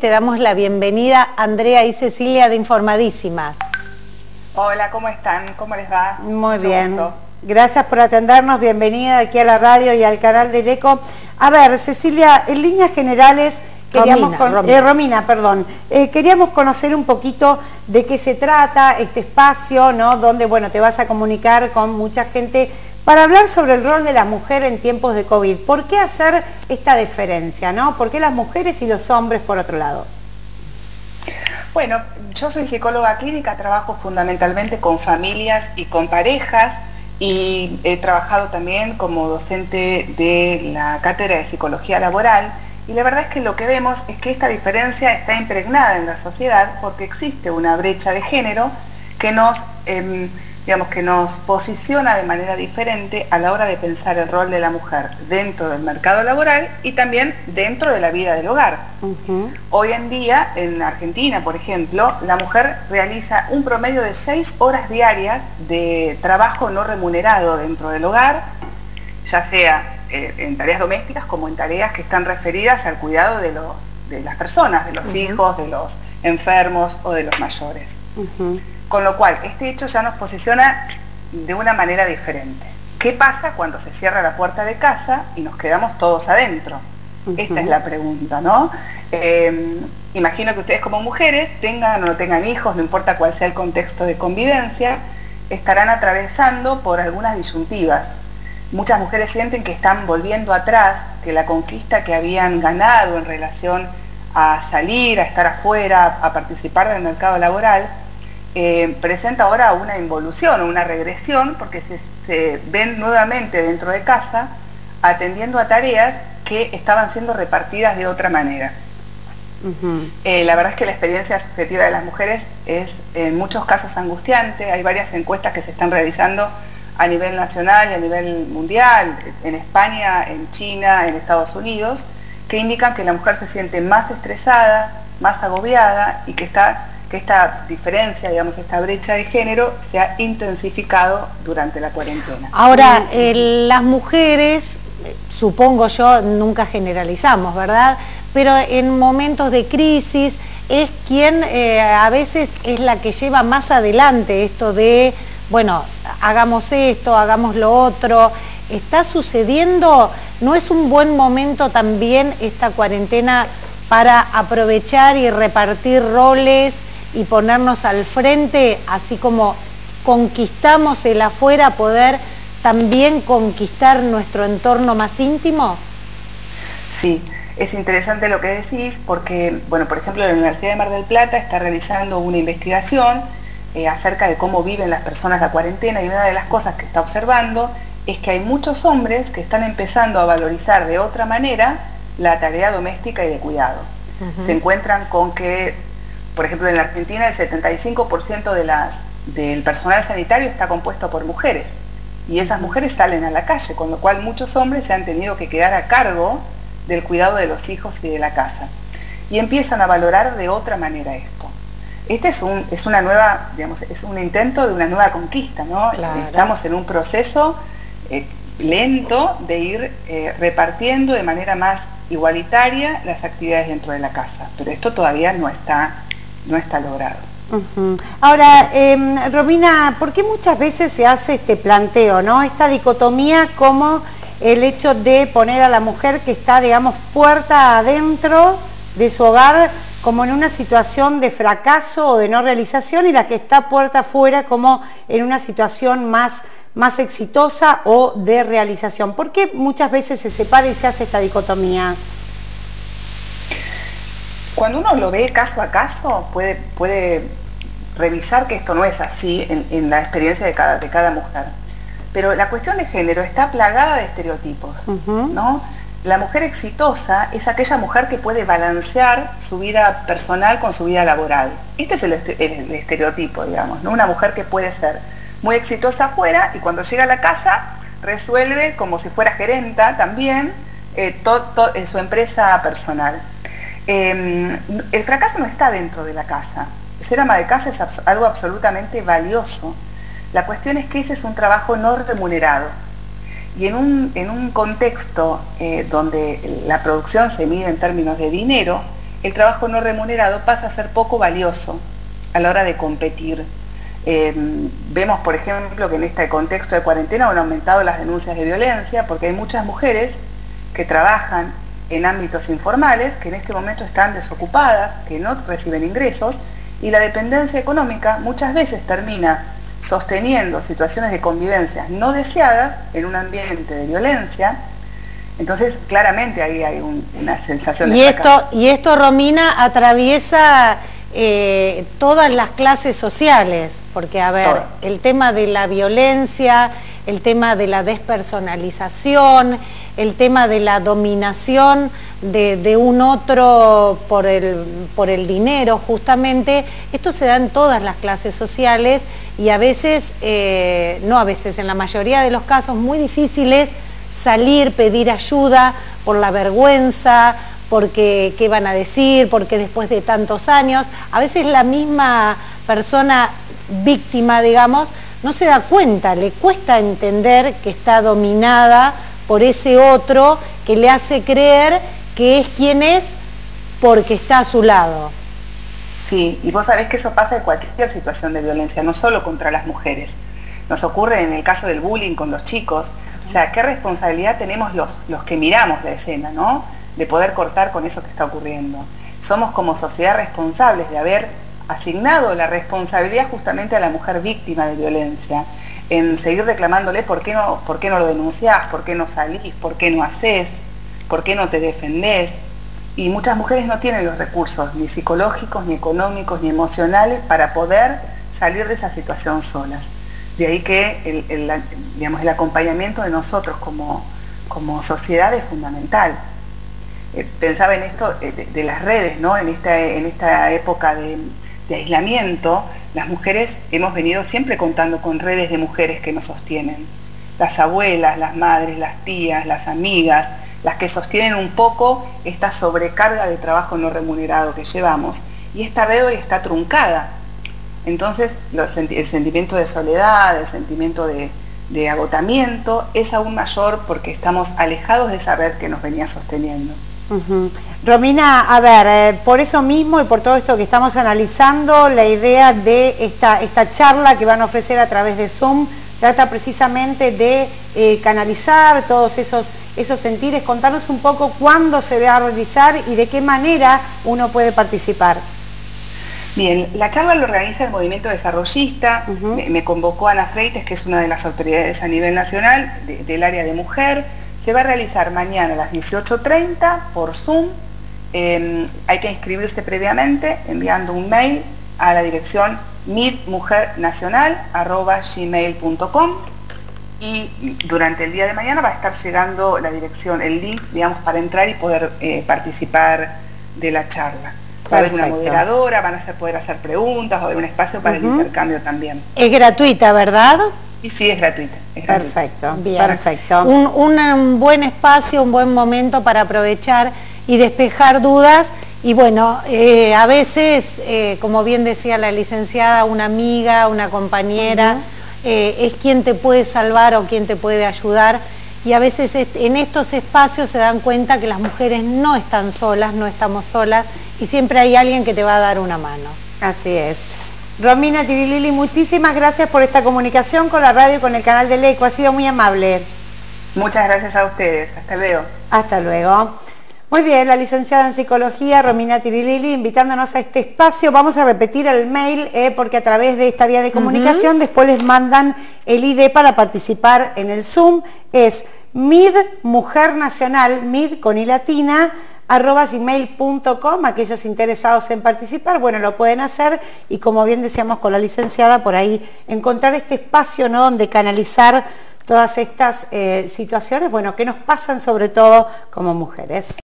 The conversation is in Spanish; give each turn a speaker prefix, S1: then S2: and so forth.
S1: Te damos la bienvenida Andrea y Cecilia de Informadísimas.
S2: Hola, ¿cómo están? ¿Cómo les va?
S1: Muy bien. Gracias por atendernos, bienvenida aquí a la radio y al canal del ECO. A ver, Cecilia, en líneas generales, queríamos Romina, eh, Romina. perdón, eh, queríamos conocer un poquito de qué se trata este espacio, ¿no? Donde, bueno, te vas a comunicar con mucha gente para hablar sobre el rol de la mujer en tiempos de COVID. ¿Por qué hacer esta diferencia? ¿no? ¿Por qué las mujeres y los hombres por otro lado?
S2: Bueno, yo soy psicóloga clínica, trabajo fundamentalmente con familias y con parejas y he trabajado también como docente de la cátedra de psicología laboral y la verdad es que lo que vemos es que esta diferencia está impregnada en la sociedad porque existe una brecha de género que nos... Em, digamos, que nos posiciona de manera diferente a la hora de pensar el rol de la mujer dentro del mercado laboral y también dentro de la vida del hogar. Hoy en día, en Argentina, por ejemplo, la mujer realiza un promedio de seis horas diarias de trabajo no remunerado dentro del hogar, ya sea eh, en tareas domésticas como en tareas que están referidas al cuidado de, los, de las personas, de los hijos, de los enfermos o de los mayores. Con lo cual, este hecho ya nos posiciona de una manera diferente. ¿Qué pasa cuando se cierra la puerta de casa y nos quedamos todos adentro? Esta es la pregunta, ¿no? Em, imagino que ustedes como mujeres, tengan o no tengan hijos, no importa cuál sea el contexto de convivencia, estarán atravesando por algunas disyuntivas. Muchas mujeres sienten que están volviendo atrás, que la conquista que habían ganado en relación a salir, a estar afuera, a participar del mercado laboral, eh, presenta ahora una involución o una regresión porque se, ven nuevamente dentro de casa atendiendo a tareas que estaban siendo repartidas de otra manera. Eh, la verdad es que la experiencia subjetiva de las mujeres es en muchos casos angustiante, hay varias encuestas que se están realizando a nivel nacional y a nivel mundial, en España, en China, en Estados Unidos, que indican que la mujer se siente más estresada, más agobiada y que está que esta diferencia, digamos, esta brecha de género se ha intensificado durante la cuarentena.
S1: Ahora, las mujeres, supongo yo, nunca generalizamos, ¿verdad? Pero en momentos de crisis es quien eh, a veces es la que lleva más adelante esto de, bueno, hagamos esto, hagamos lo otro. ¿Está sucediendo? ¿No es un buen momento también esta cuarentena para aprovechar y repartir roles? Y ponernos al frente, así como conquistamos el afuera, poder también conquistar nuestro entorno más íntimo?
S2: Sí, es interesante lo que decís porque, bueno, por ejemplo, la Universidad de Mar del Plata está realizando una investigación eh, acerca de cómo viven las personas la cuarentena y una de las cosas que está observando es que hay muchos hombres que están empezando a valorizar de otra manera la tarea doméstica y de cuidado. Se encuentran con que por ejemplo, en la Argentina el 75% de las, del personal sanitario está compuesto por mujeres y esas mujeres salen a la calle, con lo cual muchos hombres se han tenido que quedar a cargo del cuidado de los hijos y de la casa. Y empiezan a valorar de otra manera esto. Este es un, es una nueva, digamos, es un intento de una nueva conquista, ¿no? Estamos en un proceso eh, lento de ir eh, repartiendo de manera más igualitaria las actividades dentro de la casa, pero esto todavía no está no está logrado.
S1: Ahora, eh, Romina, ¿por qué muchas veces se hace este planteo, ¿no? esta dicotomía como el hecho de poner a la mujer que está, digamos, puerta adentro de su hogar como en una situación de fracaso o de no realización y la que está puerta afuera como en una situación más, más exitosa o de realización? ¿Por qué muchas veces se separa y se hace esta dicotomía?
S2: Cuando uno lo ve caso a caso, puede, puede revisar que esto no es así en, la experiencia de cada, de cada, mujer. Pero la cuestión de género está plagada de estereotipos, ¿no? La mujer exitosa es aquella mujer que puede balancear su vida personal con su vida laboral. Este es el, estereotipo, digamos, ¿no? Una mujer que puede ser muy exitosa afuera y cuando llega a la casa resuelve como si fuera gerenta también eh, en su empresa personal. Em, el fracaso no está dentro de la casa. Ser ama de casa es algo absolutamente valioso. La cuestión es que ese es un trabajo no remunerado. Y en un, en un contexto eh, donde la producción se mide en términos de dinero, el trabajo no remunerado pasa a ser poco valioso a la hora de competir. Eh, vemos, por ejemplo, que en este contexto de cuarentena han aumentado las denuncias de violencia porque hay muchas mujeres que trabajan en ámbitos informales, que en este momento están desocupadas, que no reciben ingresos, y la dependencia económica muchas veces termina sosteniendo situaciones de convivencia no deseadas en un ambiente de violencia. Entonces, claramente ahí hay una sensación
S1: y esto Y esto, Romina, atraviesa eh, todas las clases sociales, porque, a ver, el tema de la violencia, el tema de la despersonalización, el tema de la dominación de, un otro por el, por el, dinero, justamente, esto se da en todas las clases sociales y a veces, eh, no a veces, en la mayoría de los casos muy difíciles salir, pedir ayuda por la vergüenza, porque qué van a decir, porque después de tantos años, a veces la misma persona víctima, digamos, no se da cuenta, le cuesta entender que está dominada por ese otro que le hace creer que es quien es porque está a su lado.
S2: Sí, y vos sabés que eso pasa en cualquier situación de violencia, no solo contra las mujeres. Nos ocurre en el caso del bullying con los chicos. O sea, qué responsabilidad tenemos los, los que miramos la escena, ¿no? De poder cortar con eso que está ocurriendo. Somos como sociedad responsables de haber asignado la responsabilidad justamente a la mujer víctima de violencia, en seguir reclamándole por qué no, por qué no lo denunciás, por qué no salís, por qué no haces, por qué no te defendés. Y muchas mujeres no tienen los recursos, ni psicológicos, ni económicos, ni emocionales, para poder salir de esa situación solas. De ahí que el, digamos, el acompañamiento de nosotros como, como sociedad es fundamental. Eh, pensaba en esto eh, de, las redes, ¿no? en, esta, en esta época de, de aislamiento, las mujeres hemos venido siempre contando con redes de mujeres que nos sostienen. Las abuelas, las madres, las tías, las amigas, las que sostienen un poco esta sobrecarga de trabajo no remunerado que llevamos. Y esta red hoy está truncada. Entonces el sentimiento de soledad, el sentimiento de, agotamiento es aún mayor porque estamos alejados de esa red que nos venía sosteniendo.
S1: Romina, a ver, eh, por eso mismo y por todo esto que estamos analizando, la idea de esta, esta charla que van a ofrecer a través de Zoom trata precisamente de eh, canalizar todos esos, esos sentires, contarnos un poco cuándo se va a realizar y de qué manera uno puede participar.
S2: Bien, la charla lo organiza el Movimiento Desarrollista, me, convocó Ana Freites, que es una de las autoridades a nivel nacional del área de mujer, se va a realizar mañana a las 18.30 por Zoom. Em, hay que inscribirse previamente enviando un mail a la dirección midmujernacional.gmail.com y durante el día de mañana va a estar llegando la dirección, el link, digamos, para entrar y poder eh, participar de la charla. Va a haber una moderadora, van a poder hacer preguntas, va a haber un espacio para el intercambio también.
S1: Es gratuita, ¿verdad?
S2: Y sí, es gratuita.
S1: perfecto, perfecto. Un, buen espacio, un buen momento para aprovechar y despejar dudas. Y bueno, eh, a veces, eh, como bien decía la licenciada, una amiga, una compañera, eh, es quien te puede salvar o quien te puede ayudar. Y a veces en estos espacios se dan cuenta que las mujeres no están solas, no estamos solas, y siempre hay alguien que te va a dar una mano.
S3: Así es. Romina Tirilili, muchísimas gracias por esta comunicación con la radio y con el canal del ECO. Ha sido muy amable.
S2: Muchas gracias a ustedes. Hasta luego.
S3: Hasta luego. Muy bien, la licenciada en Psicología, Romina Tirilili, invitándonos a este espacio. Vamos a repetir el mail, eh, porque a través de esta vía de comunicación después les mandan el ID para participar en el Zoom. Es MID Mujer Nacional, MID con I latina, arroba gmail.com, aquellos interesados en participar, bueno, lo pueden hacer y como bien decíamos con la licenciada, por ahí encontrar este espacio ¿no? donde canalizar todas estas eh, situaciones, bueno, que nos pasan sobre todo como mujeres.